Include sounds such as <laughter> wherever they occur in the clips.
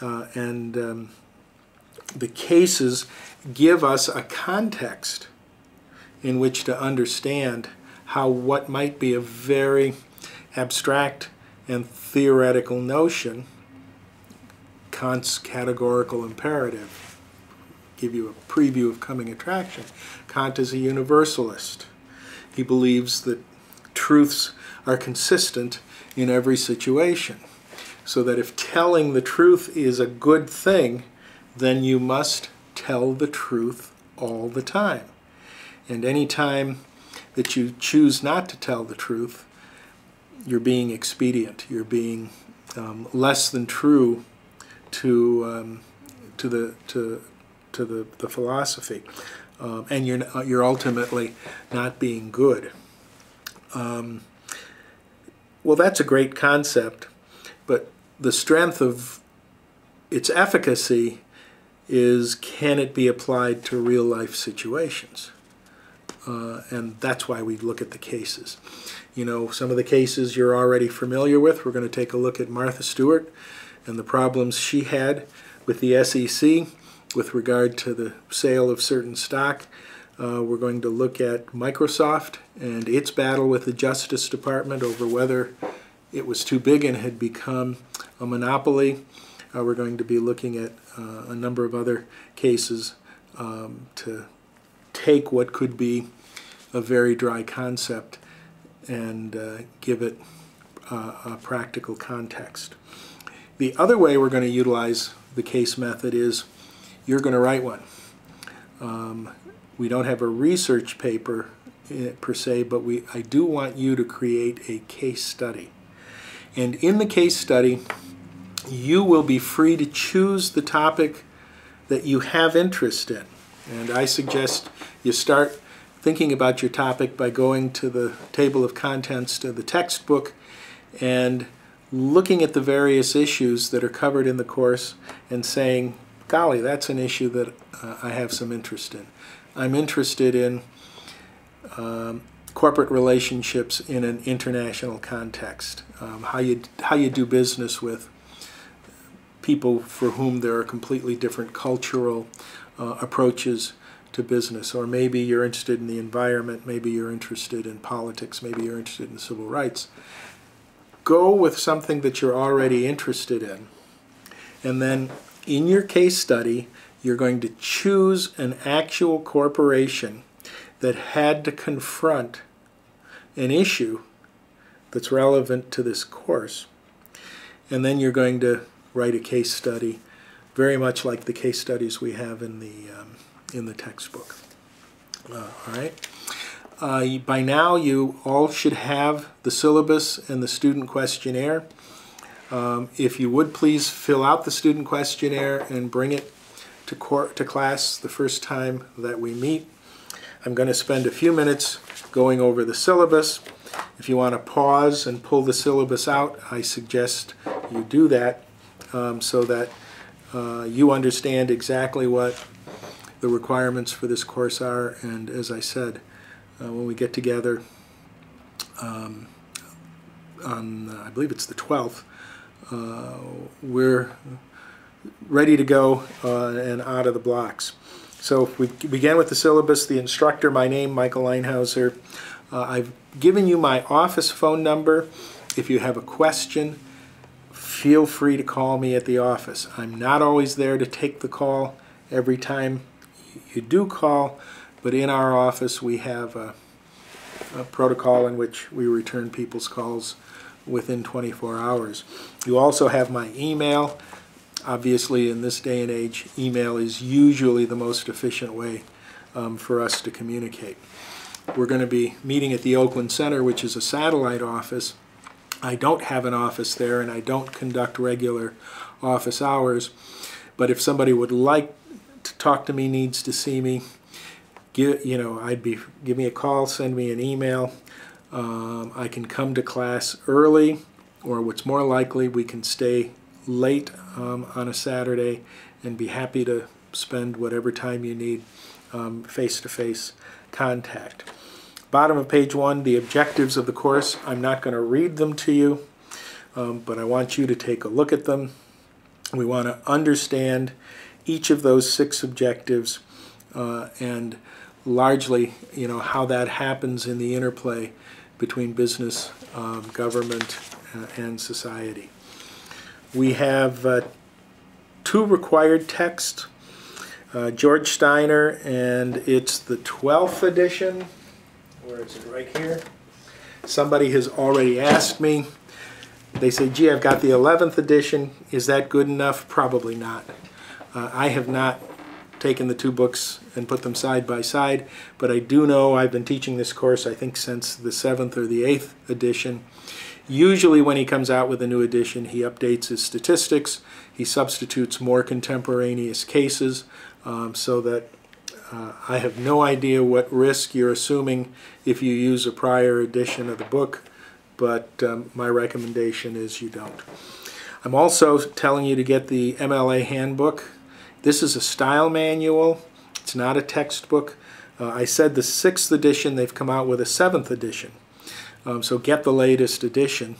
Uh, and um, the cases give us a context in which to understand how what might be a very abstract and theoretical notion, Kant's categorical imperative, give you a preview of coming attraction. Kant is a universalist. He believes that truths are consistent in every situation. So that if telling the truth is a good thing, then you must tell the truth all the time. And any time that you choose not to tell the truth, you're being expedient. You're being um, less than true to um, to the to to the, the philosophy, um, and you're you're ultimately not being good. Um, well, that's a great concept, but the strength of its efficacy is can it be applied to real life situations? Uh, and that's why we look at the cases. You know, some of the cases you're already familiar with. We're going to take a look at Martha Stewart and the problems she had with the SEC with regard to the sale of certain stock. Uh, we're going to look at Microsoft and its battle with the Justice Department over whether it was too big and had become a monopoly. Uh, we're going to be looking at uh, a number of other cases um, to take what could be a very dry concept and uh, give it uh, a practical context. The other way we're going to utilize the case method is you're going to write one. Um, we don't have a research paper eh, per se, but we, I do want you to create a case study. And in the case study, you will be free to choose the topic that you have interest in. And I suggest you start thinking about your topic by going to the table of contents to the textbook and looking at the various issues that are covered in the course and saying, golly, that's an issue that uh, I have some interest in. I'm interested in um, corporate relationships in an international context, um, how, you, how you do business with people for whom there are completely different cultural uh, approaches to business. Or maybe you're interested in the environment, maybe you're interested in politics, maybe you're interested in civil rights. Go with something that you're already interested in. And then in your case study, you're going to choose an actual corporation that had to confront an issue that's relevant to this course. And then you're going to write a case study, very much like the case studies we have in the, um, in the textbook. Uh, all right. Uh, by now, you all should have the syllabus and the student questionnaire. Um, if you would please fill out the student questionnaire and bring it to, to class the first time that we meet. I'm going to spend a few minutes going over the syllabus. If you want to pause and pull the syllabus out, I suggest you do that um, so that uh, you understand exactly what the requirements for this course are. And as I said, uh, when we get together um, on, I believe it's the 12th, uh, we're ready to go uh, and out of the blocks. So we began with the syllabus, the instructor, my name, Michael Einheuser. Uh, I've given you my office phone number. If you have a question, feel free to call me at the office. I'm not always there to take the call every time you do call, but in our office we have a, a protocol in which we return people's calls within 24 hours. You also have my email. Obviously, in this day and age, email is usually the most efficient way um, for us to communicate. We're going to be meeting at the Oakland Center, which is a satellite office, I don't have an office there and I don't conduct regular office hours. But if somebody would like to talk to me, needs to see me, give, you know, I'd be give me a call, send me an email. Um, I can come to class early, or what's more likely, we can stay late um, on a Saturday and be happy to spend whatever time you need face to face contact. Bottom of page one, the objectives of the course. I'm not going to read them to you, um, but I want you to take a look at them. We want to understand each of those six objectives uh, and largely, you know, how that happens in the interplay between business, um, government, uh, and society. We have uh, two required texts. Uh, George Steiner, and it's the 12th edition. Where is it? Right here. Somebody has already asked me. They say, gee, I've got the 11th edition. Is that good enough? Probably not. Uh, I have not taken the two books and put them side by side, but I do know I've been teaching this course, I think, since the 7th or the 8th edition. Usually when he comes out with a new edition, he updates his statistics, he substitutes more contemporaneous cases um, so that uh, I have no idea what risk you're assuming if you use a prior edition of the book, but um, my recommendation is you don't. I'm also telling you to get the MLA handbook. This is a style manual. It's not a textbook. Uh, I said the sixth edition, they've come out with a seventh edition. Um, so get the latest edition.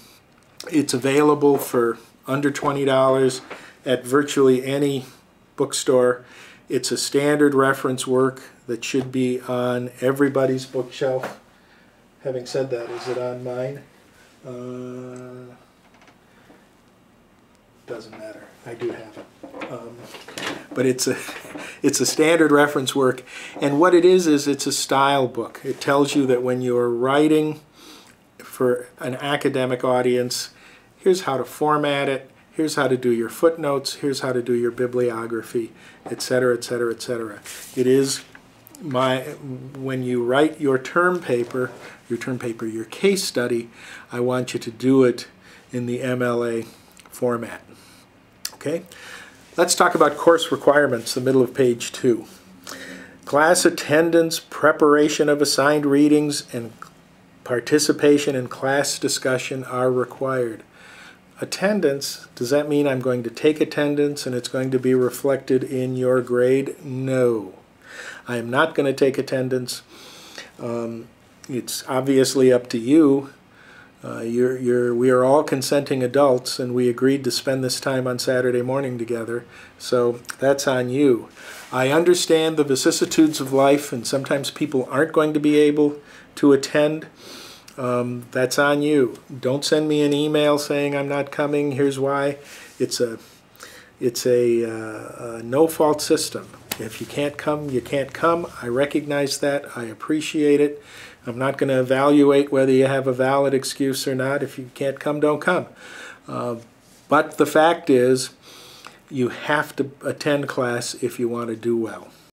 It's available for under $20 at virtually any bookstore. It's a standard reference work that should be on everybody's bookshelf. Having said that, is it on mine? Uh, doesn't matter. I do have it. Um, but it's a <laughs> it's a standard reference work and what it is is it's a style book it tells you that when you're writing for an academic audience. Here's how to format it. Here's how to do your footnotes. Here's how to do your bibliography etc etc etc it is my when you write your term paper your term paper your case study I want you to do it in the MLA format. Okay? Let's talk about course requirements, the middle of page two. Class attendance, preparation of assigned readings, and participation in class discussion are required. Attendance, does that mean I'm going to take attendance and it's going to be reflected in your grade? No. I am not going to take attendance. Um, it's obviously up to you uh, you're, you're, we are all consenting adults, and we agreed to spend this time on Saturday morning together, so that's on you. I understand the vicissitudes of life, and sometimes people aren't going to be able to attend. Um, that's on you. Don't send me an email saying I'm not coming. Here's why. It's a, it's a, uh, a no-fault system. If you can't come, you can't come. I recognize that. I appreciate it. I'm not going to evaluate whether you have a valid excuse or not. If you can't come, don't come. Uh, but the fact is, you have to attend class if you want to do well.